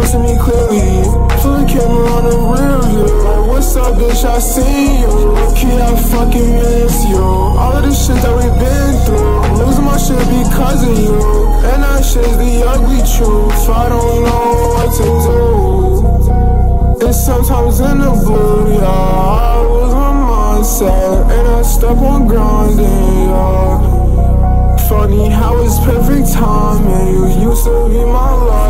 don't see me clearly Flip the camera on the real What's up, bitch, I see you. Kid, I fucking miss you. All of the shit that we've been through. I'm losing my shit because of you. And that shit's the ugly truth. I don't know what to do. It's sometimes in the blue, yeah. I lose on mindset And I step on grinding, yeah. Funny how it's perfect timing. You used to be my life.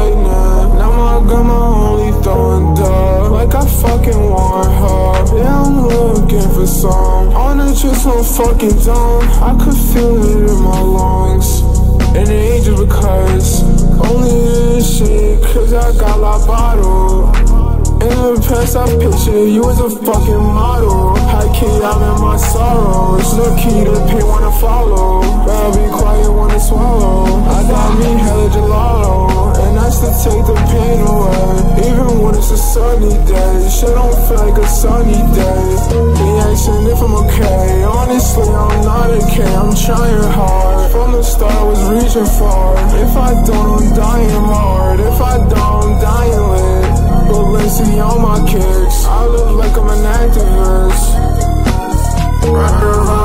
Looking for some. On the just so fucking dumb. I could feel it in my lungs. And it ain't just because. Only this shit, cause I got la bottle. In the past, I picture you as a fucking model. High key, I'm in my sorrow. It's the key to pain, wanna follow. But be quiet, wanna swallow. I got me hella gelato. And that's to take the pain away. Even when it's a sunny day. Shit don't feel like a sunny okay. Honestly, I'm not okay. I'm trying hard. From the start, I was reaching far. If I don't, I'm dying hard. If I don't, I'm dying lit. But see on my kicks. I look like I'm an activist. Can I get a